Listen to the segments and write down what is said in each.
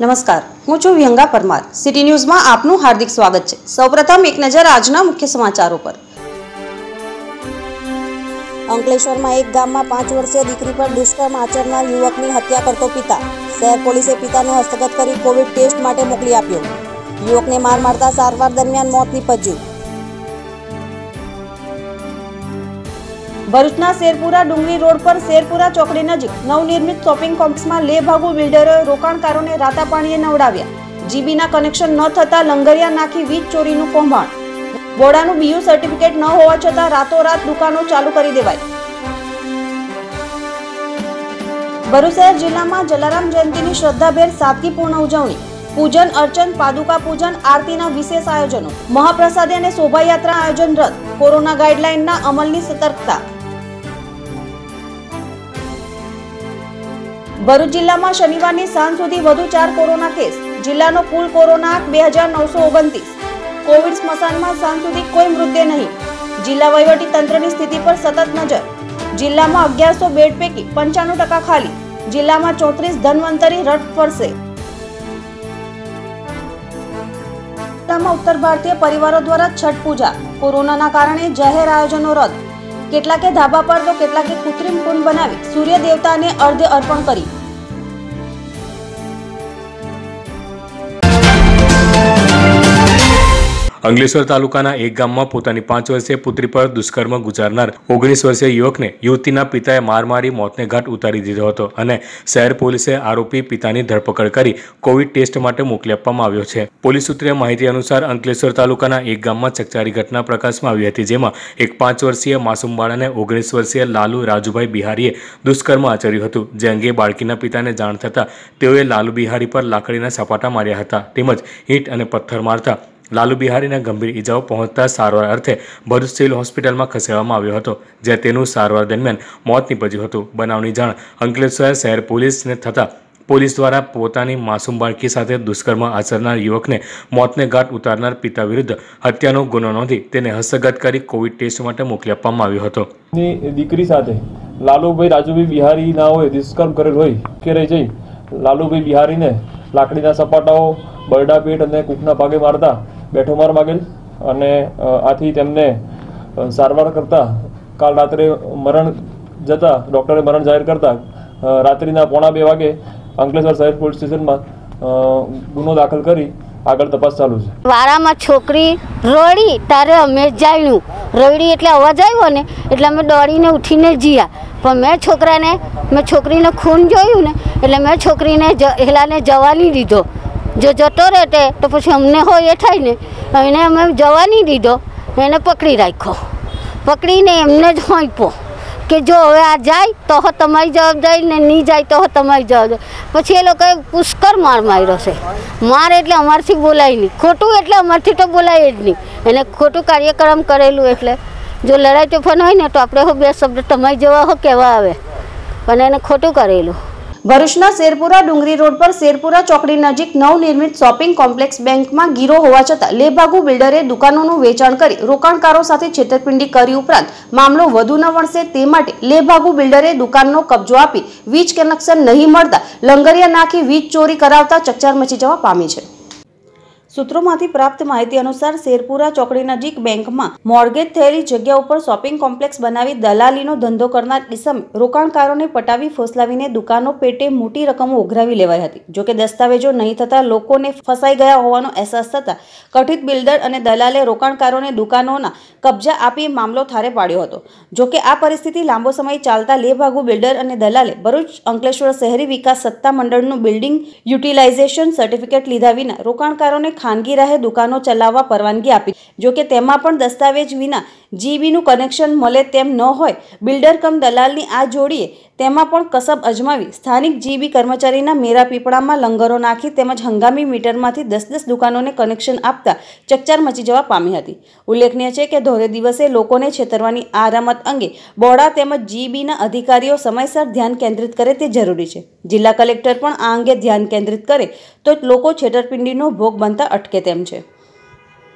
નમસ્કાર, હું છું વ્યંગા પરમાર. સિટી ન્યૂઝમાં આપનું હાર્દિક સ્વાગત છે. સૌપ્રથમ એક નજર આજના મુખ્ય સમાચારો પર. અંકલેશ્વરમાં એક ગામમાં પાંચ વર્ષીય દીકરી પર દુષ્કર્મ આચરનાર યુવકની હત્યા કરતો પિતા. શહેર પોલીસે પિતાને હસ્તગત કરી કોવિડ ટેસ્ટ માટે મોકલી આપ્યો. યુવકને માર મારતા સારવાર દરમિયાન મોત નીપજ્યું. ભરૂચના શેરપુરા ડુંગરી રોડ પર શેરપુરા ચોકડી નજીક નવનિર્મિત શોપિંગ કોમ્પ્લેક્સમાં લે ભાગુ બિલ્ડરોએ રોકાણકારોને રાતા પાણીએ નવડાવ્યા. જીબીના કનેક્શન ન થતા લંગરિયા નાખી વીજ ચોરીનું કૌભાંડ. બોડાનું બીયુ સર્ટિફિકેટ ન હોવા છતાં રાતોરાત દુકાનો ચાલુ કરી દેવાય ભરૂચ જિલ્લામાં જલારામ જયંતિની શ્રદ્ધાભેર સાદગીપૂર્ણ ઉજવણી. પૂજન, અર્ચન, પાદુકા પૂજન, આરતીના વિશેષ આયોજનો. મહાપ્રસાદે અને શોભાયાત્રા આયોજન રદ. કોરોના ગાઈડલાઈનના અમલની સતર્કતા. ભરૂચ જિલ્લામાં શનિવારની સાંજ સુધી વધુ ચાર કોરોના કેસ. જિલ્લાનો કુલ કોરોના આંક બે હજાર નવસો ઓગણત્રીસ. કોવિડ સ્મશાનમાં સાંજ સુધી કોઈ મૃત્યુ નહીં. જિલ્લા વહીવટી તંત્રની સ્થિતિ પર સતત નજર. જિલ્લામાં અગિયારસો બેડ પૈકી પંચાણું ટકા ખાલી. જિલ્લામાં ચોત્રીસ ધન્વંતરી રથ ફરશે જિલ્લામાં ઉત્તર ભારતીય પરિવારો દ્વારા છઠ પૂજા. કોરોનાના કારણે જાહેર આયોજનો રદ. કેટલાકે ધાબા પર તો કેટલાકે કૃત્રિમ કુંડ બનાવી સૂર્ય દેવતાને અર્ધ્ય અર્પણ કરી અંકલેશ્વર તાલુકાના એક ગામમાં પોતાની પાંચ વર્ષીય પુત્રી પર દુષ્કર્મ ગુજારનાર ઓગણીસ વર્ષીય યુવકને યુવતીના પિતાએ માર મારી મોતને ઘાટ ઉતારી દીધો હતો અને શહેર પોલીસે આરોપી પિતાની ધરપકડ કરી કોવિડ ટેસ્ટ માટે મોકલી આપવામાં આવ્યો છે. પોલીસ સૂત્રે માહિતી અનુસાર અંકલેશ્વર તાલુકાના એક ગામમાં ચકચારી ઘટના પ્રકાશમાં આવી હતી, જેમાં એક પાંચ વર્ષીય માસૂમ બાળાને ઓગણીસ વર્ષીય લાલુ રાજુભાઈ બિહારીએ દુષ્કર્મ આચર્યું હતું. જે અંગે બાળકીના પિતાને જાણ થતાં તેઓએ લાલુ બિહારી પર લાકડીના સપાટા માર્યા હતા. તેમજ ઈંટ અને પથ્થર મારતા લાલુ બિહારીને ગંભીર ઈજાઓ પહોંચતા સારવાર અર્થે ભરૂચ સિવિલ હોસ્પિટલમાં ખસેડવામાં આવ્યો હતો જ્યાં તેનું સારવાર દરમિયાન મોત નીપજ્યું હતું. બનાવની જાણ અંકલેશ્વર શહેર પોલીસને થતાં પોલીસ દ્વારા પોતાની માસૂમ બાળકી સાથે દુષ્કર્મ આચરનાર યુવકને મોતને ઘાટ ઉતારનાર પિતા વિરુદ્ધ હત્યાનો ગુનો નોંધી તેને હસ્તગત કરી કોવિડ ટેસ્ટ માટે મોકલી આપવામાં આવ્યો હતો. દીકરી સાથે લાલુભાઈ રાજુભાઈ બિહારી ના હોય દુષ્કર્મ કરેલ હોય કે રહી જઈ, લાલુભાઈ બિહારીને લાકડીના સપાટાઓ બરડા પેટ અને કૂકના ભાગે મારતા બેઠો માર માગેલ અને આથી તેમને સારવાર કરતા કાલ રાત્રે મરણ જતા, ડૉક્ટરે મરણ જાહેર કરતા રાત્રિના પોણા બે વાગે અંકલેશ્વર શહેર પોલીસ સ્ટેશનમાં ગુનો દાખલ કરી આગળ તપાસ ચાલુ છે. વારામાં છોકરી રડી તારે અમે જાણ્યું. રડી એટલે અવાજ આવ્યો ને, એટલે અમે દોડીને ઉઠીને જીયા. પણ મેં છોકરાને, મેં છોકરીને ખૂન જોયું ને, એટલે મેં છોકરીને હેલાને જવા નહીં દીધો. જો જતો રહેતે તો પછી અમને હોય એ થાય ને એને અમે જવા નહીં દીધો. એને પકડી રાખ્યો. પકડીને એમને જ હોંપ્યો કે જો હવે આ જાય, તો હો તમારી જવાબદારી ને નહીં જાય, તો તમારી જવાબદારી. પછી એ લોકોએ પુષ્કર માર માર્યો છે. માર એટલે અમારથી બોલાય નહીં. ખોટું એટલે અમારથી તો બોલાય જ નહીં. એને ખોટું કાર્યક્રમ કરેલું એટલે જો લડાઈ તોફાન હોય ને, તો આપણે હો બે શબ્દ, તમારી જવા હો કહેવા આવે. પણ એને ખોટું કરેલું. ભરૂચના શેરપુરા ડુંગરી રોડ પર શેરપુરા ચોકડી નજીક નવનિર્મિત શોપિંગ કોમ્પ્લેક્સ બેંકમાં ગીરો હોવા છતાં લેભાગુ બિલ્ડરે દુકાનોનું વેચાણ કરી રોકાણકારો સાથે છેતરપિંડી કરી ઉપરાંત મામલો વધુ ન વણશે તે માટે લેભાગુ બિલ્ડરે દુકાનનો કબજો આપી વીજ કનેક્શન નહીં મળતા લંગરિયા નાખી વીજ ચોરી કરાવતા ચકચાર મચી જવા પામી છે. સૂત્રોમાંથી પ્રાપ્ત માહિતી અનુસાર શેરપુરા ચોકડી નજીક બેંકમાં મોર્ગેજ થયેલી જગ્યા ઉપર શોપિંગ કોમ્પ્લેક્સ બનાવી દલાલીનો ધંધો કરનાર ઇસમ રોકાણકારોને પટાવી ફોસલાવીને દુકાનો પેટે મોટી રકમો ઉઘરાવી લેવાઈ હતી. જોકે દસ્તાવેજો નહીં થતા લોકોને ફસાઈ ગયા હોવાનો અહેસાસ થતા કઠિત બિલ્ડર અને દલાલે રોકાણકારોને દુકાનોના કબજા આપી મામલો થારે પાડ્યો હતો. જોકે આ પરિસ્થિતિ લાંબો સમય ચાલતા લેભાગુ બિલ્ડર અને દલાલે ભરૂચ અંકલેશ્વર શહેરી વિકાસ સત્તા મંડળનું બિલ્ડિંગ યુટિલાઇઝેશન સર્ટિફિકેટ લીધા વિના રોકાણકારોને ખાનગી રાહે દુકાનો ચલાવવા પરવાનગી આપી. જોકે તેમાં પણ દસ્તાવેજ વિના જીબીનું કનેક્શન મળે તેમ ન હોય, બિલ્ડર કમ દલાલની આ જોડીએ તેમાં પણ કસબ અજમાવી સ્થાનિક જીબી કર્મચારીના મેરા પીપળામાં લંગરો નાખી તેમજ હંગામી મીટરમાંથી દસ દસ દુકાનોને કનેક્શન આપતા ચકચાર મચી જવા પામી હતી. ઉલ્લેખનીય છે કે ધોરે દિવસે લોકોને છેતરવાની આ રમત અંગે બોડા તેમજ જીબીના અધિકારીઓ સમયસર ધ્યાન કેન્દ્રિત કરે તે જરૂરી છે. જિલ્લા કલેક્ટર પણ આ અંગે ધ્યાન કેન્દ્રિત કરે તો લોકો છેતરપિંડીનો ભોગ બનતા અટકે તેમ છે.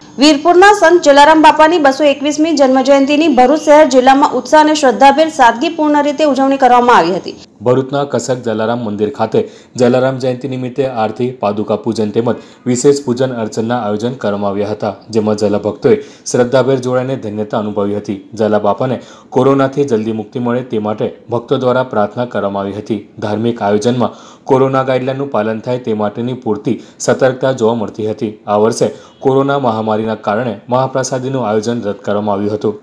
વીરપુરના સંત જલારામ બાપાની બસો એકવીસમી જન્મજયંતિની ભરૂચ શહેર જિલ્લામાં ઉત્સાહ અને શ્રદ્ધાભેર સાદગીપૂર્ણ રીતે ઉજવણી કરવામાં આવી હતી. ભરૂચના કસક જલારામ મંદિર ખાતે જલારામ જયંતિ નિમિત્તે આરતી, પાદુકા પૂજન તેમજ વિશેષ પૂજન અર્ચનના આયોજન કરવામાં આવ્યા હતા, જેમાં જલા ભક્તોએ શ્રદ્ધાભેર જોડાઈને ધન્યતા અનુભવી હતી. જલા બાપાને કોરોનાથી જલ્દી મુક્તિ મળે તે માટે ભક્તો દ્વારા પ્રાર્થના કરવામાં આવી હતી. ધાર્મિક આયોજનમાં કોરોના ગાઈડલાઇનનું પાલન થાય તે માટેની પૂરતી સતર્કતા જોવા મળતી હતી. આ વર્ષે કોરોના મહામારીના કારણે મહાપ્રસાદીનું આયોજન રદ કરવામાં આવ્યું હતું.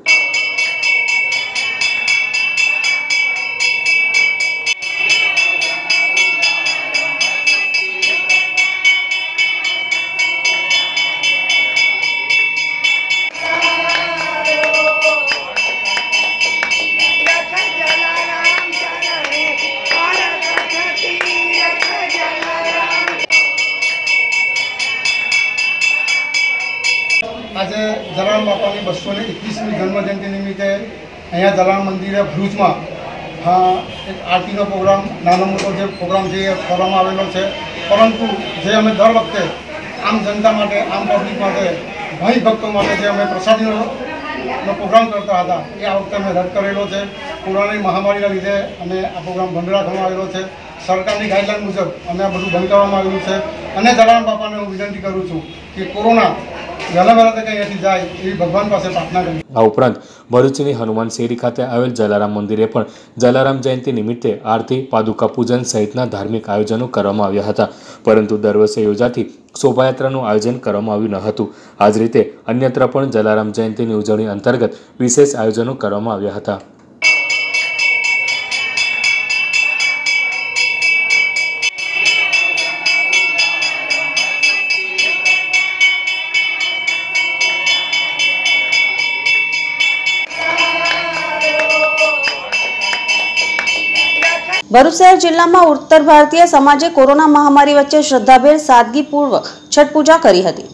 આજે જલારામ બાપાની બસો ને એકવીસમી જન્મજયંતિ નિમિત્તે અહીંયા જલારામ મંદિરે ભરૂચમાં એક આરતીનો પ્રોગ્રામ, નાનો મોટો જે પ્રોગ્રામ છે એ કરવામાં આવેલો છે. પરંતુ જે અમે દર વખતે આમ જનતા માટે, આમ પબ્લિક માટે ભાઈ ભક્તો માટે જે અમે પ્રસાદીનો પ્રોગ્રામ કરતા હતા, એ આ વખતે અમે રદ કરેલો છે. કોરોનાની મહામારીના લીધે અમે આ પ્રોગ્રામ બંધ રાખવામાં આવેલો છે. સરકારની ગાઈડલાઈન મુજબ અમે આ બધું બંધ કરવામાં આવ્યું છે. અને જલારામ બાપાને હું વિનંતી કરું છું કે કોરોના આ ઉપરાંત ભરૂચની હનુમાન શેરી ખાતે આવેલ જલારામ મંદિરે પણ જલારામ જયંતિ નિમિત્તે આરતી, પાદુકા પૂજન સહિતના ધાર્મિક આયોજનો કરવામાં આવ્યા હતા. પરંતુ દર વર્ષે યોજાતી શોભાયાત્રાનું આયોજન કરવામાં આવ્યું ન હતું. આ જ રીતે અન્યત્ર પણ જલારામ જયંતિની ઉજવણી અંતર્ગત વિશેષ આયોજનો કરવામાં આવ્યા હતા. ભરૂચ શહેર જિલ્લામાં ઉત્તર ભારતીય સમાજે કોરોના મહામારી વચ્ચે શ્રદ્ધાભેર સાદગીપૂર્વક છઠ પૂજા કરી હતી.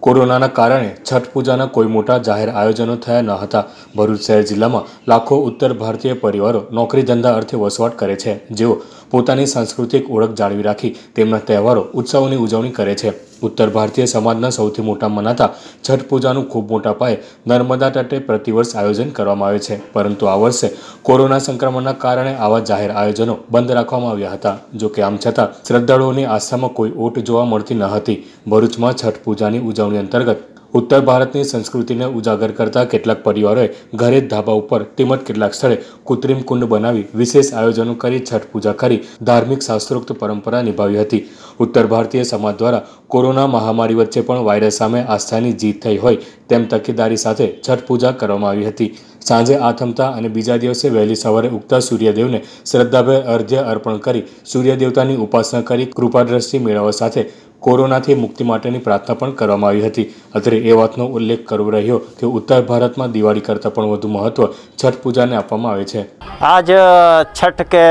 કોરોનાના કારણે છઠ પૂજાના કોઈ મોટા જાહેર આયોજનો થયા ન હતા. ભરૂચ શહેર જિલ્લામાં લાખો ઉત્તર ભારતીય પરિવારો નોકરી ધંધા અર્થે વસવાટ કરે છે. જેઓ પોતાની સાંસ્કૃતિક ઓળખ જાળવી રાખી તેમના તહેવારો, ઉત્સવોની ઉજવણી કરે છે. ઉત્તર ભારતીય સમાજના સૌથી મોટા મનાતા છઠ પૂજાનું ખૂબ મોટા પાયે નર્મદા તટે પ્રતિવર્ષ આયોજન કરવામાં આવે છે. પરંતુ આ વર્ષે કોરોના સંક્રમણના કારણે આવા જાહેર આયોજનો બંધ રાખવામાં આવ્યા હતા. જો કે આમ છતાં, શ્રદ્ધાળુઓની આસ્થામાં કોઈ ઓટ જોવા મળતી ન હતી. ભરૂચમાં છઠ પૂજાની ઉજવણી અંતર્ગત ઉત્તર ભારતની સંસ્કૃતિને ઉજાગર કરતા કેટલાક પરિવારોએ ઘરે ધાબા ઉપર તેમજ કેટલાક સ્થળે કૃત્રિમ કુંડ બનાવી વિશેષ આયોજનો કરી છઠ પૂજા કરી ધાર્મિક શાસ્ત્રોક્ત પરંપરા નિભાવી હતી. ઉત્તર ભારતીય સમાજ દ્વારા કોરોના મહામારી વચ્ચે પણ વાયરસ સામે આસ્થાની જીત થઈ હોય તેમ તકેદારી સાથે છઠ પૂજા કરવામાં આવી હતી. સાંજે આથમતા અને બીજા દિવસે વહેલી સવારે ઉગતા સૂર્યદેવને શ્રદ્ધાભેર અર્ધ્ય અર્પણ કરી સૂર્યદેવતાની ઉપાસના કરી કૃપાદ્રષ્ટિ મેળવવા સાથે કોરોનાથી મુક્તિ માટેની પ્રાર્થના પણ કરવામાં આવી હતી અત્રે એ વાતનો ઉલ્લેખ કરવો રહ્યો કે ઉત્તર ભારતમાં દિવાળી કરતાં પણ વધુ મહત્વ છઠ પૂજાને આપવામાં આવે છે आज अ, छठ के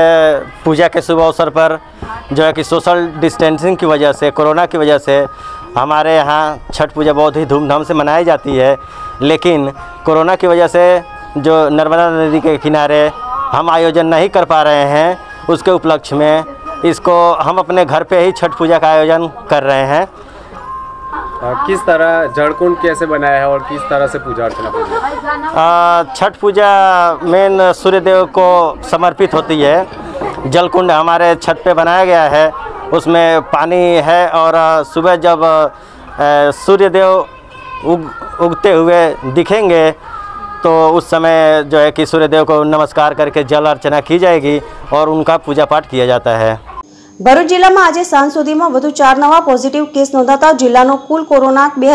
पूजा के शुभ अवसर पर जो है कि सोशल डिस्टेंसिंग की वजह से कोरोना की वजह से हमारे यहाँ छठ पूजा बहुत ही धूमधाम से मनाई जाती है लेकिन कोरोना की वजह से जो नर्मदा नदी के किनारे हम आयोजन नहीं कर पा रहे हैं उसके उपलक्ष्य में इसको हम अपने घर पे ही छठ पूजा का आयोजन कर रहे हैं। किस तरह जड़कुंड कैसे बनाया है और किस तरह से पूजा अर्चना होगी छठ पूजा मेन सूर्यदेव को समर्पित होती है। जलकुंड हमारे छत पे बनाया गया है। उसमें पानी है और सुबह जब सूर्यदेव उग उगते हुए दिखेंगे तो उस समय जो है कि सूर्यदेव को नमस्कार करके जल अर्चना की जाएगी और उनका पूजा पाठ किया जाता है। ભરૂચ જિલ્લામાં આજે સાંજ સુધીમાં વધુ ચાર નવા પોઝિટિવ કેસ નોંધાતા જિલ્લાનો કુલ કોરોના બે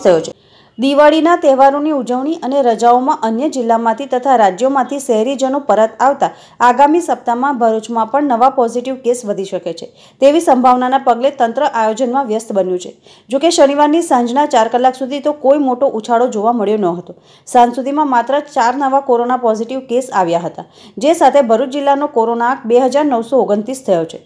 થયો છે. દિવાળીના તહેવારોની ઉજવણી અને રજાઓમાં અન્ય જિલ્લામાંથી તથા રાજ્યોમાંથી શહેરીજનો પરત આવતા આગામી સપ્તાહમાં ભરૂચમાં પણ નવા પોઝિટિવ કેસ વધી શકે છે. તેવી સંભાવનાના પગલે તંત્ર આયોજનમાં વ્યસ્ત બન્યું છે. જોકે શનિવારની સાંજના ચાર કલાક સુધી તો કોઈ મોટો ઉછાળો જોવા મળ્યો ન હતો. સાંજ સુધીમાં માત્ર ચાર નવા કોરોના પોઝિટિવ કેસ આવ્યા હતા, જે સાથે ભરૂચ જિલ્લાનો કોરોના આંક બે હજાર નવસો ઓગણત્રીસ થયો છે.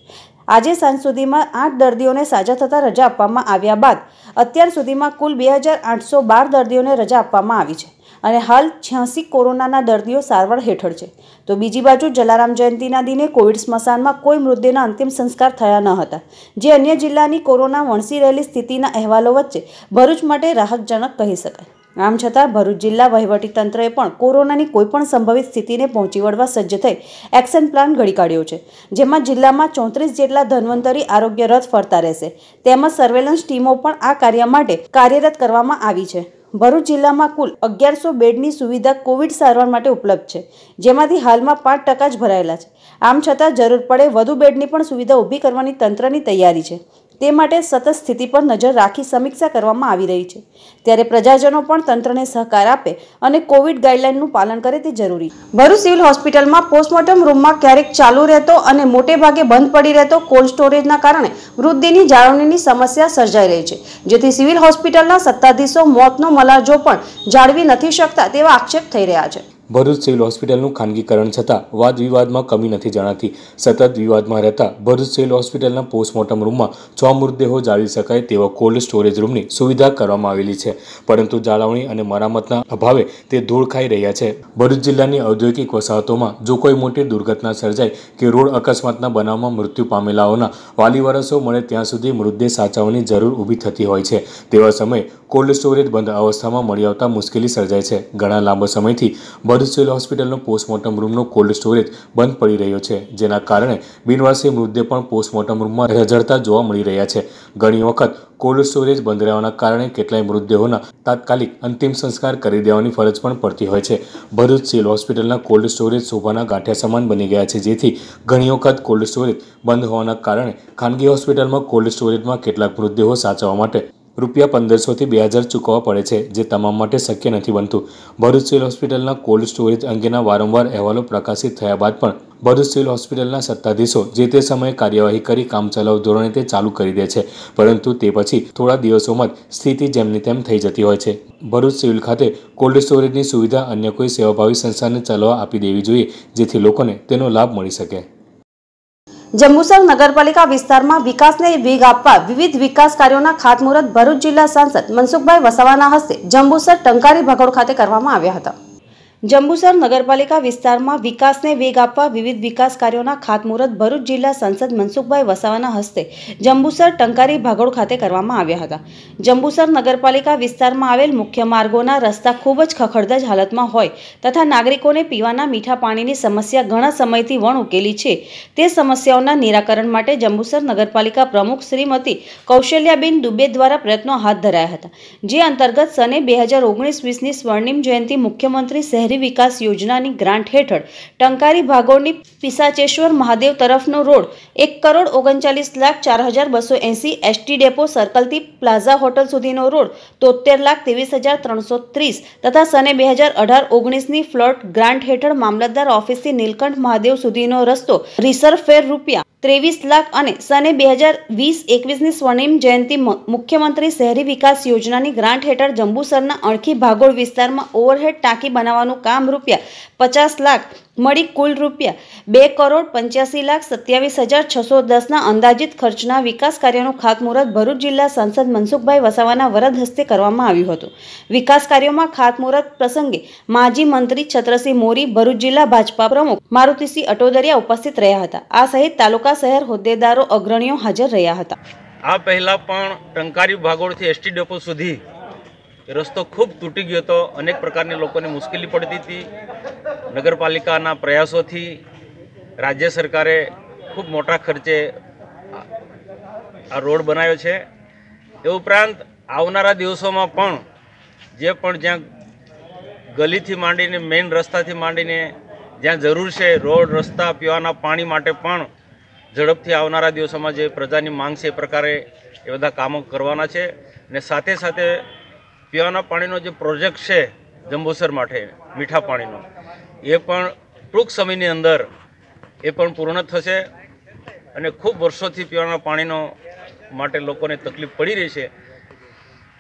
આજે સાંજ સુધીમાં આઠ દર્દીઓને સાજા થતાં રજા આપવામાં આવ્યા બાદ અત્યાર સુધીમાં કુલ બે હજાર આઠસો બાર દર્દીઓને રજા આપવામાં આવી છે અને હાલ છ્યાસી કોરોનાના દર્દીઓ સારવાર હેઠળ છે. તો બીજી બાજુ જલારામ જયંતિના દિને કોવિડ સ્મશાનમાં કોઈ મૃતદેહના અંતિમ સંસ્કાર થયા ન હતા. જે અન્ય જિલ્લાની કોરોના વણસી રહેલી સ્થિતિના અહેવાલો વચ્ચે ભરૂચ માટે રાહતજનક કહી શકાય. આમ છતાં ભરૂચ જિલ્લા વહીવટીતંત્રએ પણ કોરોનાની કોઈપણ સંભવિત સ્થિતિને પહોંચી વળવા સજ્જ થઈ એક્શન પ્લાન ઘડી કાઢ્યો છે, જેમાં જિલ્લામાં ચોત્રીસ જેટલા ધન્વંતરી આરોગ્ય રથ ફરતા રહેશે. તેમજ સર્વેલન્સ ટીમો પણ આ કાર્ય માટે કાર્યરત કરવામાં આવી છે. ભરૂચ જિલ્લામાં કુલ અગિયારસો બેડની સુવિધા કોવિડ સારવાર માટે ઉપલબ્ધ છે, જેમાંથી હાલમાં પાંચ ટકા જ ભરાયેલા છે. આમ છતાં જરૂર પડે વધુ બેડની પણ સુવિધા ઊભી કરવાની તંત્રની તૈયારી છે. તે માટે સતત સ્થિતિ પર નજર રાખી સમીક્ષા કરવામાં આવી રહી છે. ત્યારે પ્રજાજનો પણ તંત્રને સહકાર આપે અને કોવિડ ગાઈડલાઈનનું પાલન કરે તે જરૂરી. ભરૂચ સિવિલ હોસ્પિટલમાં પોસ્ટમોર્ટમ રૂમમાં ક્યારેક ચાલુ રહેતો અને મોટે ભાગે બંધ પડી રહેતો કોલ્ડ સ્ટોરેજના કારણે વૃદ્ધિની જાળવણીની સમસ્યા સર્જાઈ રહી છે. જેથી સિવિલ હોસ્પિટલના સત્તાધીશો મોતનો મલાજો પણ જાળવી નથી શકતા તેવા આક્ષેપ થઈ રહ્યા છે. ભરૂચ સિવિલ હોસ્પિટલનું ખાનગીકરણ છતાં વાદ વિવાદમાં કમી નથી જણાતી. સતત વિવાદમાં રહેતા ભરૂચ સિવિલ હોસ્પિટલના પોસ્ટમોર્ટમ રૂમમાં છ મૃતદેહો જાળવી શકાય તેવા કોલ્ડ સ્ટોરેજ રૂમની સુવિધા કરવામાં આવેલી છે. પરંતુ જાળવણી અને મરામતના અભાવે તે ધૂળ ખાઈ રહ્યા છે. ભરૂચ જિલ્લાની ઔદ્યોગિક વસાહતોમાં જો કોઈ મોટી દુર્ઘટના સર્જાય કે રોડ અકસ્માતના બનાવમાં મૃત્યુ પામેલાઓના વાલી વરસો મળે ત્યાં સુધી મૃતદેહ સાચવવાની જરૂર ઊભી થતી હોય છે. તેવા સમયે કોલ્ડ સ્ટોરેજ બંધ અવસ્થામાં મળી આવતા મુશ્કેલી સર્જાય છે. ઘણા લાંબા સમયથી ભરૂચ સિવિલ હોસ્પિટલનો પોસ્ટમોર્ટમ રૂમનો કોલ્ડ સ્ટોરેજ બંધ પડી રહ્યો છે, જેના કારણે બિનવારસી મૃતદેહ પણ પોસ્ટમોર્ટમ રૂમમાં રઝળતા જોવા મળી રહ્યા છે. ઘણી વખત કોલ્ડ સ્ટોરેજ બંધ રહેવાના કારણે કેટલાય મૃતદેહોના તાત્કાલિક અંતિમ સંસ્કાર કરી દેવાની ફરજ પણ પડતી હોય છે. ભરૂચ સિવિલ હોસ્પિટલના કોલ્ડ સ્ટોરેજ શોભાના ગાંઠિયા સમાન બની ગયા છે, જેથી ઘણી વખત કોલ્ડ સ્ટોરેજ બંધ હોવાના કારણે ખાનગી હોસ્પિટલમાં કોલ્ડ સ્ટોરેજમાં કેટલાક મૃતદેહો સાચવવા માટે રૂપિયા પંદરસોથી બે હજાર ચૂકવવા પડે છે, જે તમામ માટે શક્ય નથી બનતું. ભરૂચ સિવિલ હોસ્પિટલના કોલ્ડ સ્ટોરેજ અંગેના વારંવાર અહેવાલો પ્રકાશિત થયા બાદ પણ ભરૂચ સિવિલ હોસ્પિટલના સત્તાધીશો જે તે સમયે કાર્યવાહી કરી કામચલાઉ ધોરણે તે ચાલુ કરી દે છે, પરંતુ તે પછી થોડા દિવસોમાં જ સ્થિતિ જેમની તેમ થઈ જતી હોય છે. ભરૂચ સિવિલ ખાતે કોલ્ડ સ્ટોરેજની સુવિધા અન્ય કોઈ સેવાભાવી સંસ્થાને ચલાવવા આપી દેવી જોઈએ, જેથી લોકોને તેનો લાભ મળી શકે. જંબુસર નગરપાલિકા વિસ્તારમાં વિકાસને વેગ આપવા વિવિધ વિકાસ કાર્યોના ખાતમુહૂર્ત ભરૂચ જિલ્લા સાંસદ મનસુખભાઈ વસાવાના હસ્તે જંબુસર ટંકારી ભગોડ ખાતે કરવામાં આવ્યા હતા. જંબુસર નગરપાલિકા વિસ્તારમાં વિકાસને વેગ આપવા વિવિધ વિકાસ કાર્યોના ખાતમુહૂર્ત ભરૂચ જિલ્લા સંસદ મનસુખભાઈ વસાવાના હસ્તે જંબુસર ટંકારી ભાગોળ ખાતે કરવામાં આવ્યા હતા. જંબુસર નગરપાલિકા વિસ્તારમાં આવેલ મુખ્ય માર્ગોના રસ્તા ખૂબ જ ખખડધજ હાલતમાં હોય તથા નાગરિકોને પીવાના મીઠા પાણીની સમસ્યા ઘણા સમયથી વણ ઉકેલી છે. તે સમસ્યાઓના નિરાકરણ માટે જંબુસર નગરપાલિકા પ્રમુખ શ્રીમતી કૌશલ્યાબેન દુબે દ્વારા પ્રયત્નો હાથ ધરાયા હતા. જે અંતર્ગત સને બે હજાર ઓગણીસ વીસની સ્વર્ણિમ જયંતિ મુખ્યમંત્રી શહેરી શહેરી વિકાસ યોજનાની ગ્રાન્ટ હેઠળ ટંકારી ભાગોળની પિસાચેશ્વર મહાદેવ તરફનો રોડ એક કરોડ ઓગણચાલીસ લાખ ચાર હજાર બસો એંસી એસટી ડેપો સર્કલથી પ્લાઝા હોટલ સુધીનો રોડ તોતેર લાખ ત્રેવીસ હજાર ત્રણસો ત્રીસ તથા સને બે હજાર અઢાર ઓગણીસની ફ્લોટ ગ્રાન્ટ હેઠળ મામલતદાર ઓફિસથી નીલકંઠ મહાદેવ સુધીનો રસ્તો રિસર્વ ફેર રૂપિયા ત્રેવીસ લાખ અને સને બે હજાર વીસ એકવીસની સ્વર્ણિમ જયંતિ મુખ્યમંત્રી શહેરી વિકાસ યોજનાની ગ્રાન્ટ હેઠળ જંબુસરના અણખી ભાગોળ વિસ્તારમાં ઓવરહેડ ટાંકી બનાવવાનું કામ રૂપિયા પચાસ લાખ મળી કુલ રૂપિયા. બે કરોડ પંચ્યાસી લાખ સત્યાવીસ હજાર છસો દસના અંદાજિત ખર્ચના વિકાસ કાર્યનું ખાતમુહૂર્ત ભરૂચ જિલ્લા સાંસદ મનસુખભાઈ વસાવાના વરદ હસ્તે કરવામાં આવ્યું હતું. વિકાસ કાર્યોમાં ખાતમુહૂર્ત પ્રસંગે માજી મંત્રી છત્રસિંહ મોરી, ભરૂચ જિલ્લા ભાજપા પ્રમુખ મારુતિસિંહ અટોદરિયા ઉપસ્થિત રહ્યા હતા. આ સહિત તાલુકા શહેર હોદ્દેદારો અગ્રણીઓ હાજર રહ્યા હતા. આ પહેલાં પણ ટંકારી ભાગોળથી એસટી ડેપો સુધી રસ્તો ખૂબ તૂટી ગયો હતો. અનેક પ્રકારની લોકોને મુશ્કેલી પડતી હતી. નગરપાલિકાના પ્રયાસોથી રાજ્ય સરકારે ખૂબ મોટા ખર્ચે આ રોડ બનાવ્યો છે. એ ઉપરાંત આવનારા દિવસોમાં પણ જે પણ જ્યાં ગલીથી માંડીને મેઇન રસ્તાથી માંડીને જ્યાં જરૂર છે રોડ, રસ્તા, પીવાના પાણી માટે પણ ઝડપથી આવનારા દિવસોમાં જે પ્રજાની માંગ છે એ પ્રકારે એ બધા કામો કરવાના છે. અને સાથે સાથે પીવાના પાણીનો જે પ્રોજેક્ટ છે જંબુસર માટે, મીઠા પાણીનો, એ પણ ટૂંક સમયની અંદર એ પણ પૂર્ણ થશે અને ખૂબ વર્ષોથી પીવાના પાણીનો માટે લોકોને તકલીફ પડી રહી છે,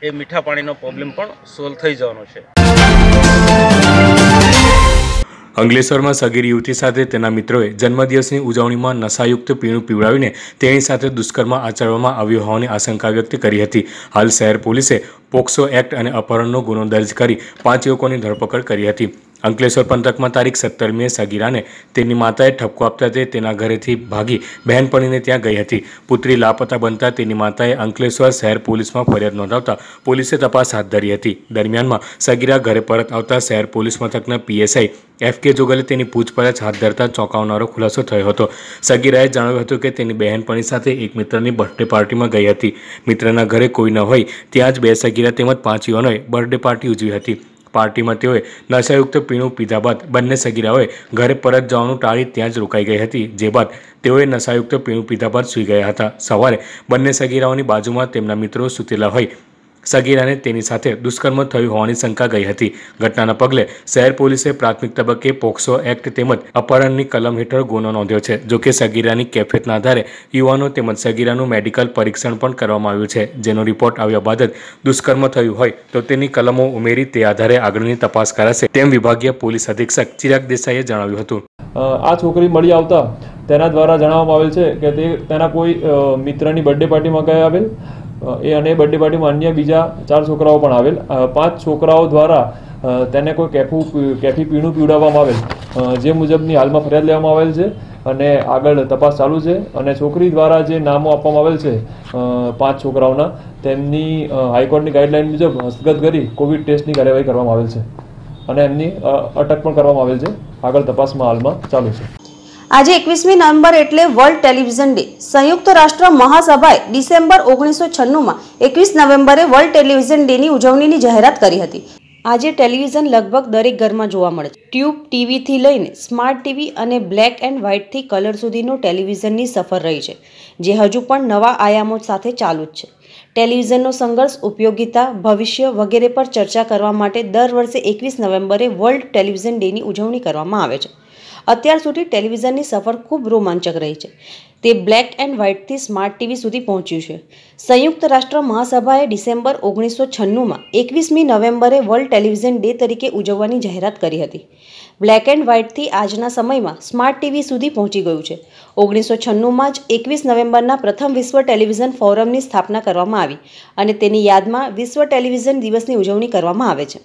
એ મીઠા પાણીનો પ્રોબ્લેમ પણ સોલ્વ થઈ જવાનો છે. અંકલેશ્વરમાં સગીર યુવતી સાથે તેના મિત્રોએ જન્મદિવસની ઉજવણીમાં નશાયુક્ત પીણું પીવડાવીને તેની સાથે દુષ્કર્મ આચરવામાં આવ્યું હોવાની આશંકા વ્યક્ત કરી હતી. હાલ શહેર પોલીસે પોક્સો એક્ટ અને અપહરણનો ગુનો દર્જ કરી પાંચ યુવકોની ધરપકડ કરી હતી. અંકલેશ્વર પંથકમાં તારીખ સત્તરમીએ સગીરાને તેની માતાએ ઠપકો આપતા તે તેના ઘરેથી ભાગી બહેનપણીને ત્યાં ગઈ હતી. પુત્રી લાપતા બનતા તેની માતાએ અંકલેશ્વર શહેર પોલીસમાં ફરિયાદ નોંધાવતા પોલીસે તપાસ હાથ ધરી હતી. દરમિયાનમાં સગીરા ઘરે પરત આવતા શહેર પોલીસ મથકના પીએસઆઈ એફ કે જોગલે તેની પૂછપરછ હાથ ધરતા ચોંકાવનારો ખુલાસો થયો હતો. સગીરાએ જણાવ્યું હતું કે તેની બહેનપણી સાથે એક મિત્રની બર્થડે પાર્ટીમાં ગઈ હતી. મિત્રના ઘરે કોઈ ન હોય ત્યાં જ બે સગીરા તેમજ પાંચ યુવાનોએ બર્થડે પાર્ટી ઉજવી હતી. પાર્ટીમાં તેઓએ નશાયુક્ત પીણું પીધા બાદ બંને સગીરાઓએ ઘરે પરત જવાનું ટાળી ત્યાં જ રોકાઈ ગઈ હતી, જે બાદ તેઓએ નશાયુક્ત પીણું પીધા બાદ સૂઈ ગયા હતા. સવારે બંને સગીરાઓની બાજુમાં તેમના મિત્રો સૂતેલા હોય સગીરાને તેની સાથે દુષ્કર્મ થયું હોવાની શંકા ગઈ હતી. ઘટનાના પગલે શહેર પોલીસે પ્રાથમિક તબક્કે પોક્સો એક્ટ તેમજ અપહરણની કલમ હેઠળ ગુનો નોંધ્યો છે, જોકે સગીરાની કેફેતના આધારે યુવાનો તેમજ સગીરાનું મેડિકલ પરીક્ષણ પણ કરવામાં આવ્યું છે. જેનો રિપોર્ટ આવ્યા બાદ જ દુષ્કર્મ થયું હોય તો તેની કલમો ઉમેરી તે આધારે આગળની તપાસ કરાશે તેમ વિભાગીય પોલીસ અધિક્ષક ચિરાગ દેસાઈએ જણાવ્યું હતું. આ છોકરી મળી આવતા તેના દ્વારા જણાવવામાં આવેલ છે કે તે તેના કોઈ મિત્રની બર્થડે પાર્ટીમાં ગયા આવેલ? એ અને બર્થડે પાર્ટીમાં અન્ય બીજા ચાર છોકરાઓ પણ આવેલ. પાંચ છોકરાઓ દ્વારા તેને કોઈ કેફું, કેફી પીણું પીવડાવવામાં આવેલ. જે મુજબની હાલમાં ફરિયાદ લેવામાં આવેલ છે અને આગળ તપાસ ચાલુ છે અને છોકરી દ્વારા જે નામો આપવામાં આવેલ છે પાંચ છોકરાઓના, તેમની હાઈકોર્ટની ગાઈડલાઈન મુજબ હસ્તગત કરી કોવિડ ટેસ્ટની કાર્યવાહી કરવામાં આવેલ છે. અને એમની અટક પણ કરવામાં આવેલ છે. આગળ તપાસમાં હાલમાં ચાલુ છે. આજે એકવીસમી નવેમ્બર એટલે વર્લ્ડ ટેલિવિઝન ડે. સંયુક્ત રાષ્ટ્ર મહાસભાએ ડિસેમ્બર ઓગણીસો છન્નુંમાં એકવીસ નવેમ્બરે વર્લ્ડ ટેલિવિઝન ડેની ઉજવણીની જાહેરાત કરી હતી. આજે ટેલિવિઝન લગભગ દરેક ઘરમાં જોવા મળે છે. ટ્યુબ, ટીવીથી લઈને સ્માર્ટ ટીવી અને બ્લેક એન્ડ વ્હાઇટથી કલર સુધીનો ટેલિવિઝનની સફર રહી છે, જે હજુ પણ નવા આયામો સાથે ચાલુ જ છે. ટેલિવિઝનનો સંઘર્ષ, ઉપયોગિતા, ભવિષ્ય વગેરે પર ચર્ચા કરવા માટે દર વર્ષે એકવીસ નવેમ્બરે વર્લ્ડ ટેલિવિઝન ડેની ઉજવણી કરવામાં આવે છે. અત્યાર સુધી ટેલિવિઝનની સફર ખૂબ રોમાંચક રહી છે. તે બ્લેક એન્ડ વ્હાઇટથી સ્માર્ટ ટીવી સુધી પહોંચ્યું છે. સંયુક્ત રાષ્ટ્ર મહાસભાએ ડિસેમ્બર ઓગણીસો છન્નુંમાં એકવીસમી નવેમ્બરે વર્લ્ડ ટેલિવિઝન ડે તરીકે ઉજવવાની જાહેરાત કરી હતી. બ્લેક એન્ડ વ્હાઇટથી આજના સમયમાં સ્માર્ટ ટીવી સુધી પહોંચી ગયું છે. ઓગણીસો છન્નુંમાં જ એકવીસ નવેમ્બરના પ્રથમ વિશ્વ ટેલિવિઝન ફોરમની સ્થાપના કરવામાં આવી અને તેની યાદમાં વિશ્વ ટેલિવિઝન દિવસની ઉજવણી કરવામાં આવે છે.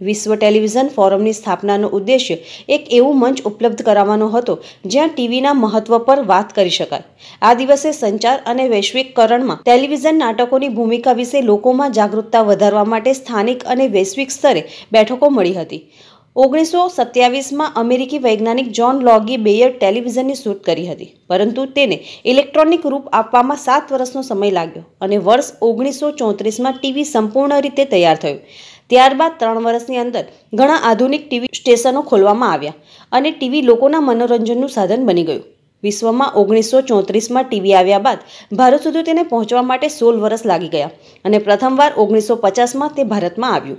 વિશ્વ ટેલિવિઝન ફોરમની સ્થાપનાનો ઉદ્દેશ્ય એક એવું મંચ ઉપલબ્ધ કરાવવાનો હતો જ્યાં ટીવીના મહત્વ પર વાત કરી શકાય. આ દિવસે સંચાર અને વૈશ્વિકકરણમાં ટેલિવિઝન નાટકોની ભૂમિકા વિશે લોકોમાં જાગૃતતા વધારવા માટે સ્થાનિક અને વૈશ્વિક સ્તરે બેઠકો મળી હતી. ઓગણીસો સત્યાવીસમાં અમેરિકી વૈજ્ઞાનિક જોન લોગી બેયર ટેલિવિઝનની શોધ કરી હતી, પરંતુ તેને ઇલેક્ટ્રોનિક રૂપ આપવામાં સાત વર્ષનો સમય લાગ્યો અને વર્ષ ઓગણીસો ચોત્રીસમાં ટીવી સંપૂર્ણ રીતે તૈયાર થયું. ત્યારબાદ ત્રણ વર્ષની અંદર ઘણા આધુનિક ટીવી સ્ટેશનો ખોલવામાં આવ્યા અને ટીવી લોકોના મનોરંજનનું સાધન બની ગયું. વિશ્વમાં ઓગણીસો ચોત્રીસમાં ટીવી આવ્યા બાદ ભારત સુધી તેને પહોંચવા માટે સોળ વર્ષ લાગી ગયા અને પ્રથમવાર ઓગણીસો પચાસમાં તે ભારતમાં આવ્યું.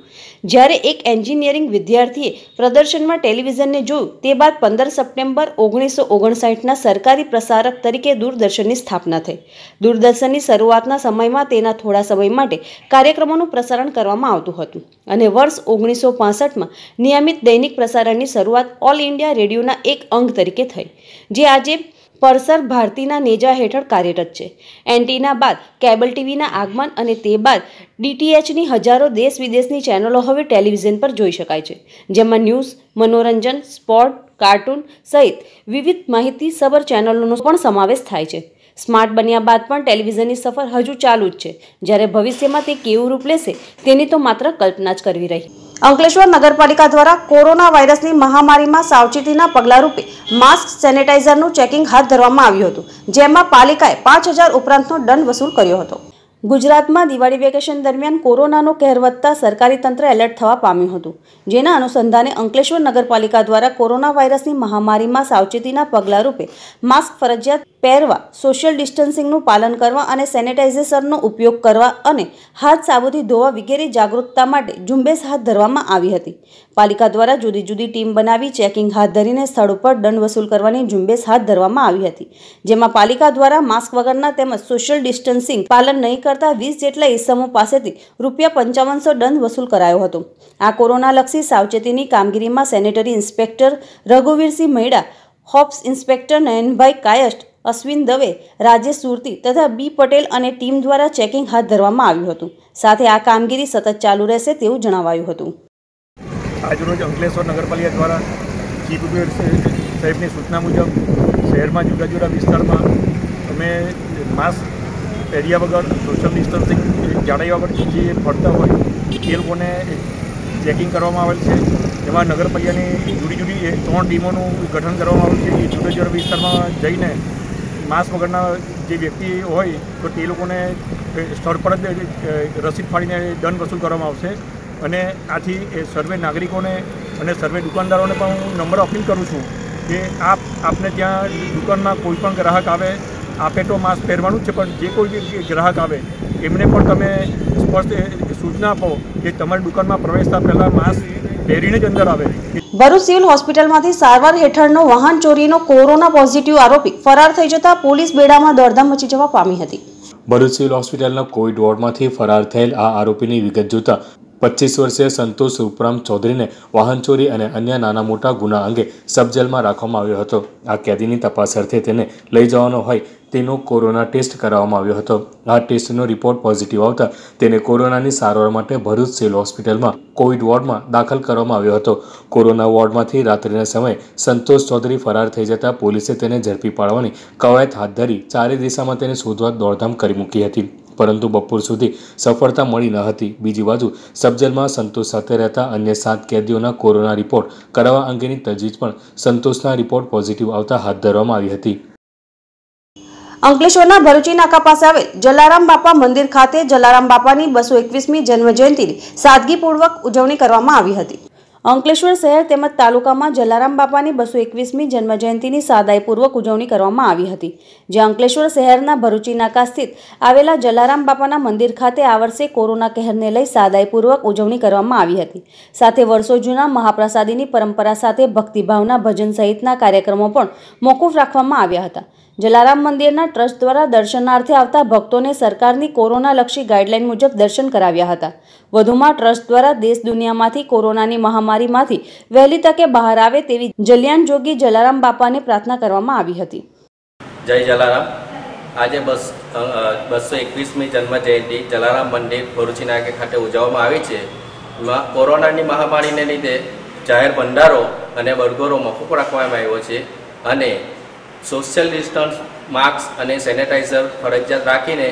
જ્યારે એક એન્જિનિયરિંગ વિદ્યાર્થીએ પ્રદર્શનમાં ટેલિવિઝનને જોયું, તે બાદ પંદર સપ્ટેમ્બર ઓગણીસો ઓગણસાઠના સરકારી પ્રસારક તરીકે દૂરદર્શનની સ્થાપના થઈ. દૂરદર્શનની શરૂઆતના સમયમાં તેના થોડા સમય માટે કાર્યક્રમોનું પ્રસારણ કરવામાં આવતું હતું અને વર્ષ ઓગણીસો પાસઠમાં નિયમિત દૈનિક પ્રસારણની શરૂઆત ઓલ ઇન્ડિયા રેડિયોના એક અંગ તરીકે થઈ, જે આજે પરસર ભારતીના નેજા હેઠળ કાર્યરત છે. એન્ટીના બાદ કેબલ ટીવીના આગમન અને તે બાદ ડીટીએચની હજારો દેશ વિદેશની ચેનલો હવે ટેલિવિઝન પર જોઈ શકાય છે. જેમાં ન્યૂઝ, મનોરંજન, સ્પોર્ટ, કાર્ટૂન સહિત વિવિધ માહિતી સબર ચેનલોનો પણ સમાવેશ થાય છે. સ્માર્ટ બન્યા બાદ પણ ટેલિવિઝનની સફર હજુ ચાલુ જ છે. જ્યારે ભવિષ્યમાં તે કેવું રૂપ લેશે તેની તો માત્ર કલ્પના જ કરવી રહી. અંકલેશ્વર નગરપાલિકા દ્વારા કોરોના વાયરસની મહામારીમાં સાવચેતીના પગલાં રૂપે માસ્ક, સેનેટાઇઝરનું ચેકિંગ હાથ ધરવામાં આવ્યું હતું, જેમાં પાલિકાએ પાંચ હજાર ઉપરાંતનો દંડ વસૂલ કર્યો હતો. ગુજરાતમાં દિવાળી વેકેશન દરમિયાન કોરોનાનો કહેર વધતા સરકારી તંત્ર એલર્ટ થવા પામ્યું હતું, જેના અનુસંધાને અંકલેશ્વર નગરપાલિકા દ્વારા કોરોના વાયરસની મહામારીમાં સાવચેતીના પગલાં રૂપે માસ્ક ફરજિયાત પહેરવા સોશિયલ ડિસ્ટન્સિંગનું પાલન કરવા અને સેનેટાઇઝેશનનો ઉપયોગ કરવા અને હાથ સાબુથી ધોવા વગેરે જાગૃતતા માટે ઝુંબેશ હાથ ધરવામાં આવી હતી. પાલિકા દ્વારા જુદી જુદી ટીમ બનાવી ચેકિંગ હાથ ધરીને સ્થળ ઉપર દંડ વસૂલ કરવાની ઝુંબેશ હાથ ધરવામાં આવી હતી. જેમાં પાલિકા દ્વારા માસ્ક વગરના તેમજ સોશિયલ ડિસ્ટન્સિંગ પાલન નહીં કરતા વીસ જેટલા ઇસમો પાસેથી રૂપિયા પંચાવનસો દંડ વસૂલ કરાયો હતો. આ કોરોનાલક્ષી સાવચેતીની કામગીરીમાં સેનેટરી ઇન્સ્પેક્ટર રઘુવીરસિંહ મહેડા હોપ્સ ઇન્સ્પેક્ટર નયનભાઈ કાયસ્ટ અશ્વિન દવે, રાજેશ સુરતી તથા બી પટેલ અને ટીમ દ્વારા ચેકિંગ હાથ ધરવામાં આવ્યું હતું. સાથે આ કામગીરી સતત ચાલુ રહેશે તેવું જણાવાયું હતું. આજરોજ અંકલેશ્વર નગરપાલિકા દ્વારા ચીફ સાહેબની સૂચના મુજબ શહેરમાં જુદા જુદા વિસ્તારમાં અમે માસ્ક પહેર્યા વગર સોશિયલ ડિસ્ટન્સિંગ જાળવ્યા વગર જે ફરતા હોય એ લોકોને ચેકિંગ કરવામાં આવેલ છે. એમાં નગરપાલિકાની જુદી જુદી ત્રણ ટીમોનું ગઠન કરવામાં આવ્યું છે. એ જુદા જુદા વિસ્તારમાં જઈને માસ્ક વગરના જે વ્યક્તિ હોય, તો તે લોકોને સ્થળ પર જ રસીદ ફાડીને દંડ વસૂલ કરવામાં આવશે. અને આથી એ સર્વે નાગરિકોને અને સર્વે દુકાનદારોને પણ હું નંબર અપીલ કરું છું કે આપ, આપને ત્યાં દુકાનમાં કોઈ પણ ગ્રાહક આવે, આપે તો માસ્ક પહેરવાનું જ છે, પણ જે કોઈ ગ્રાહક આવે, એમને પણ તમે સ્પષ્ટ સૂચના આપો કે તમારી દુકાનમાં પ્રવેશતા પહેલાં માસ્ક પહેરીને જ અંદર આવે. ભરૂચ સિવિલ હોસ્પિટલમાંથી સારવાર હેઠળનો વાહન ચોરીનો કોરોના પોઝિટિવ આરોપી ફરાર થઈ જતા પોલીસ બેડામાં દોડધામ મચી જવા પામી હતી. ભરૂચ સિવિલ હોસ્પિટલના કોવિડ વોર્ડમાંથી ફરાર થયેલ આ આરોપીની વિગત જોતા પચીસ વર્ષીય સંતોષ રૂપરામ ચૌધરીને વાહન ચોરી અને અન્ય નાના મોટા ગુના અંગે સબજેલમાં રાખવામાં આવ્યો હતો. આ કેદીની તપાસ અર્થે તેને લઈ જવાનો હોય તેનો કોરોના ટેસ્ટ કરાવવામાં આવ્યો હતો. આ ટેસ્ટનો રિપોર્ટ પોઝિટિવ આવતા તેને કોરોનાની સારવાર માટે ભરૂચ સિવિલ હોસ્પિટલમાં કોવિડ વોર્ડમાં દાખલ કરવામાં આવ્યો હતો. કોરોના વોર્ડમાંથી રાત્રિના સમયે સંતોષ ચૌધરી ફરાર થઈ જતા પોલીસે તેને ઝડપી પાડવાની કવાયત હાથ ધરી ચારે દિશામાં તેને શોધવા દોડધામ કરી મૂકી હતી. પરંતુ બપોર સુધી સફળતા મળી ન હતી. બીજી બાજુ, સબજેલમાં સંતોષ સાથે રહેતા અન્ય સાત કેદીઓના કોરોના રિપોર્ટ કરાવવા અંગેની તજવીજ પણ સંતોષના રિપોર્ટ પોઝિટિવ આવતા હાથ ધરવામાં આવી હતી. અંકલેશ્વરના ભરૂચી નાકા પાસે આવેલ જલારામ બાપા મંદિર ખાતે જલારામ બાપાની બસો એકવીસમી જન્મજયંતિની સાદગીપૂર્વક ઉજવણી કરવામાં આવી હતી. અંકલેશ્વર શહેર તેમજ તાલુકામાં જલારામ બાપાની બસો એકવીસમી જન્મજયંતિની સાદાઈપૂર્વક ઉજવણી કરવામાં આવી હતી, જે અંકલેશ્વર શહેરના ભરૂચી નાકા સ્થિત આવેલા જલારામ બાપાના મંદિર ખાતે આ વર્ષે કોરોના કહેરને લઈ સાદાઈપૂર્વક ઉજવણી કરવામાં આવી હતી. સાથે વર્ષો જૂના મહાપ્રસાદીની પરંપરા સાથે ભક્તિભાવના ભજન સહિતના કાર્યક્રમો પણ મોકૂફ રાખવામાં આવ્યા હતા. જલારામ મંદિરના ટ્રસ્ટ દ્વારા દર્શનાર્થે આવતા ભક્તોને સરકારની કોરોનાલક્ષી ગાઈડલાઈન મુજબ દર્શન કરાવ્યા હતા. વધુમાં ટ્રસ્ટ દ્વારા દેશ દુનિયામાંથી કોરોનાની મહામારીમાંથી વહેલી તકે બહાર આવે તેવી જલિયાન જોગી જલારામ બાપાને પ્રાર્થના કરવામાં આવી હતી. જય જલારામ. આજે બસ બસો એકવીસમી જન્મ જયંતિ જલારામ મંદિર ભરૂચી નાકે ખાતે ઉજવવામાં આવી છે. કોરોનાની મહામારીને લીધે જાહેર ભંડારો અને બરગોરો મોકૂફ રાખવામાં આવ્યો છે અને સોશિયલ ડિસ્ટન્સ, માસ્ક અને સેનેટાઈઝર ફરજિયાત રાખીને,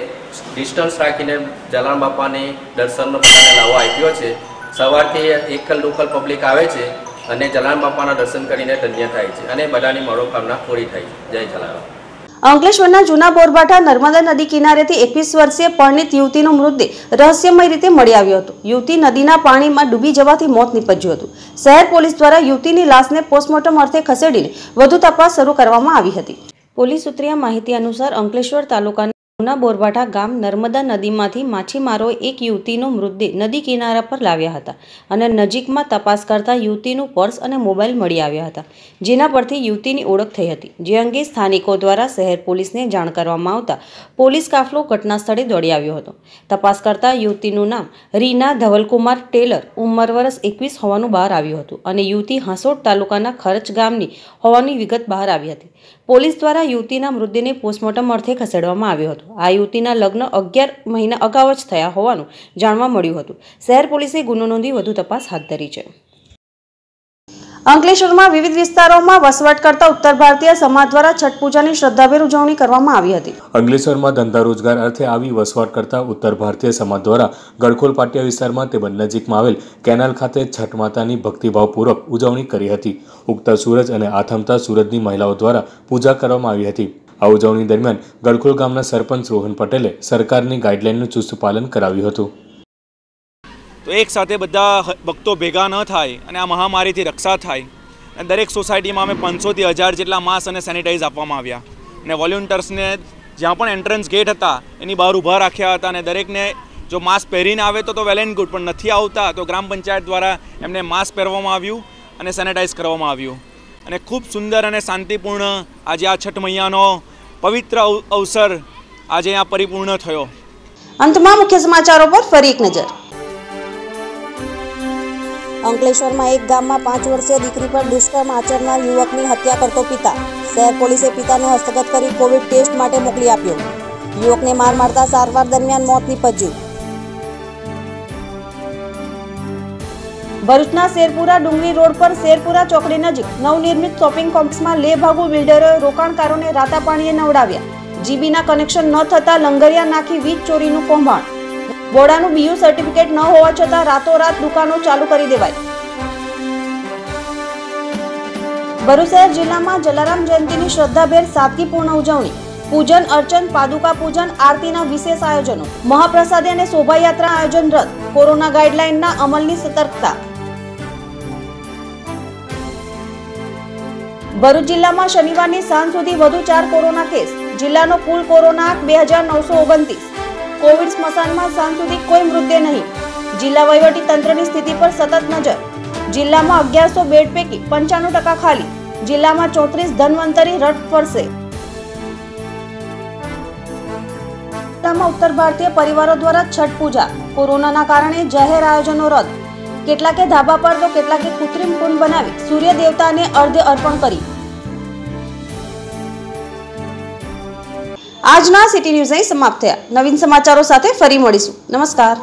ડિસ્ટન્સ રાખીને જલારામ બાપાની દર્શનનો બધાને લાવો આપ્યો છે. સવારથી એકલ લોકલ પબ્લિક આવે છે અને જલારામ બાપાના દર્શન કરીને ધન્ય થાય છે અને બધાની મનોકામના પૂરી થાય છે. જય જલારામ. અંકલેશ્વરના જૂના બોરબાઠા નર્મદા નદી કિનારેથી એકવીસ વર્ષીય પરણિત યુવતીનો મૃતદેહ રહસ્યમય રીતે મળી આવ્યો હતો. યુવતી નદીના પાણીમાં ડૂબી જવાથી મોત નીપજ્યું હતું. શહેર પોલીસ દ્વારા યુવતીની લાશને પોસ્ટમોર્ટમ અર્થે ખસેડીને વધુ તપાસ શરૂ કરવામાં આવી હતી. પોલીસ સૂત્રીય માહિતી અનુસાર અંકલેશ્વર તાલુકાના જૂના બોરબાઠા ગામ નર્મદા નદીમાંથી માછીમારોએ એક યુવતીનો મૃતદેહ નદી કિનારા પર લાવ્યા હતા અને નજીકમાં તપાસ કરતા યુવતીનું પર્સ અને મોબાઈલ મળી આવ્યા હતા, જેના પરથી યુવતીની ઓળખ થઈ હતી. જે અંગે સ્થાનિકો દ્વારા શહેર પોલીસને જાણ કરવામાં આવતા પોલીસ કાફલો ઘટના સ્થળે દોડી આવ્યો હતો. તપાસ કરતા યુવતીનું નામ રીના ધવલકુમાર ટેલર ઉંમર વર્ષ એકવીસ હોવાનું બહાર આવ્યું હતું અને યુવતી હાંસોટ તાલુકાના ખરચ ગામની હોવાની વિગત બહાર આવી હતી. પોલીસ દ્વારા યુવતીના મૃતદેહને પોસ્ટમોર્ટમ અર્થે ખસેડવામાં આવ્યો હતો. આ યુવતીના લગ્ન અગિયાર મહિના અગાઉ જ થયા હોવાનું જાણવા મળ્યું હતું. શહેર પોલીસે ગુનો નોંધી વધુ તપાસ હાથ ધરી છે. અંકલેશ્વરમાં વિવિધ વિસ્તારોમાં વસવાટ કરતા ઉત્તર ભારતીય સમાજ દ્વારા છઠ પૂજાની શ્રદ્ધાભેર ઉજવણી કરવામાં આવી હતી. અંકલેશ્વરમાં ધંધા રોજગાર અર્થે આવી વસવાટ કરતા ઉત્તર ભારતીય સમાજ દ્વારા ગળખોલ પાટિયા વિસ્તારમાં તેમજ નજીકમાં આવેલ કેનાલ ખાતે છઠ માતાની ભક્તિભાવપૂર્વક ઉજવણી કરી હતી. ઉગતા સૂરજ અને આથમતા સૂરજની મહિલાઓ દ્વારા પૂજા કરવામાં આવી હતી. આ ઉજવણી દરમિયાન ગળખોલ ગામના સરપંચ રોહન પટેલે સરકારની ગાઈડલાઈનનું ચુસ્ત પાલન કરાવ્યું હતું. તો એક સાથે બધા ભક્તો ભેગા ન થાય અને આ મહામારીથી રક્ષા થાય. અને દરેક સોસાયટીમાં અમે પાંચસોથી હજાર જેટલા માસ્ક અને સેનિટાઈઝ આપવામાં આવ્યા. અને વોલ્યુન્ટર્સને જ્યાં પણ એન્ટ્રન્સ ગેટ હતા, એની બહાર ઊભા રાખ્યા હતા અને દરેકને જો માસ્ક પહેરીને આવે તો તો વેલ એન્ડ ગુડ, પણ નથી આવતા તો ગ્રામ પંચાયત દ્વારા એમને માસ્ક પહેરવામાં આવ્યું અને સેનેટાઈઝ કરવામાં આવ્યું. અને ખૂબ સુંદર અને શાંતિપૂર્ણ આજે આ છઠ મૈયાનો પવિત્ર અવસર આજે આ પરિપૂર્ણ થયો. અંતમાં મુખ્ય સમાચારો પર ફરી એક નજર. અંકલેશ્વરમાં એક ગામમાં પાંચ વર્ષીય દીકરી પર દુષ્કર્મ આચરનાર યુવકની હત્યા કરતો પિતા. શહેર પોલીસે પિતાને હસ્તગત કરી કોવિડ ટેસ્ટ માટે મોકલી આપ્યો. યુવકને માર મારતા સારવાર દરમિયાન મોત નીપજ્યું. ભરૂચના શેરપુરા ડુંગરી રોડ પર શેરપુરા ચોકડી નજીક નવનિર્મિત શોપિંગ કોમ્પ્લેક્સમાં લે ભાગુ બિલ્ડરોએ રોકાણકારોને રાતા પાણીએ નવડાવ્યા. જીબીના કનેક્શન ન થતા લંગરિયા નાખી વીજ ચોરીનું કૌભાંડ. બોડાનું બીયુ સર્ટિફિકેટ ન હોવા છતાં રાતોરાત દુકાનો ચાલુ કરી દેવાય ભરૂચ જિલ્લામાં જલારામ જયંતિની શ્રદ્ધાભેર સાદગીપૂર્ણ ઉજવણી, પૂજન અર્ચન, પાદુકા પૂજન, આરતીના વિશેષ આયોજનો, મહાપ્રસાદે અને શોભાયાત્રા આયોજન રદ, કોરોના ગાઈડલાઈનના અમલની સતર્કતા. ભરૂચ જિલ્લામાં શનિવારની સાંજ સુધી વધુ ચાર કોરોના કેસ, જિલ્લાનો કુલ કોરોના આંક બે હજાર નવસો ઓગણત્રીસ. કોવિડ સ્મશાનમાં સાંજ સુધી કોઈ મૃતદેહ નહીં. જિલ્લા વહીવટી તંત્રની સ્થિતિ પર સતત નજર. જિલ્લામાં અગિયારસો બેડ પૈકી પંચાણું ટકા ખાલી. જિલ્લામાં ચોત્રીસ ધન્વંતરી રથ ફરશે જિલ્લામાં ઉત્તર ભારતીય પરિવારો દ્વારા છઠ પૂજા. કોરોનાના કારણે જાહેર આયોજનો રદ. કેટલાકે ધાબા પર તો કેટલાકે કૃત્રિમ કુંડ બનાવી સૂર્ય દેવતાને અર્ધે અર્પણ કરી. આજના સિટી ન્યૂઝ અહીં સમાપ્ત થયા. નવીન સમાચારો સાથે ફરી મળીશું. નમસ્કાર.